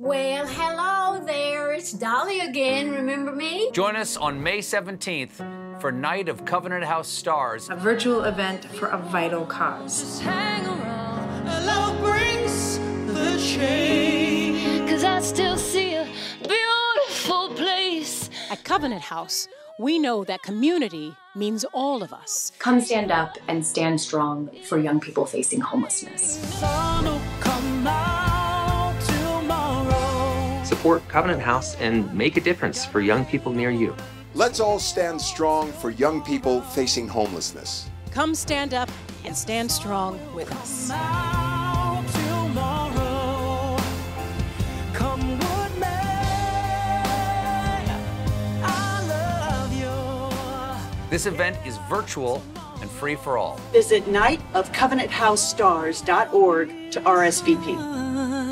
Well, hello there. It's Dolly again. Remember me? Join us on May 17th for Night of Covenant House Stars, a virtual event for a vital cause. Love brings the change. Cause I still see a beautiful place. At Covenant House, we know that community means all of us. Come stand up and stand strong for young people facing homelessness. Support Covenant House and make a difference for young people near you. Let's all stand strong for young people facing homelessness. Come stand up and stand strong with us. This event is virtual and free for all. Visit nightofcovenanthouseStars.org to RSVP.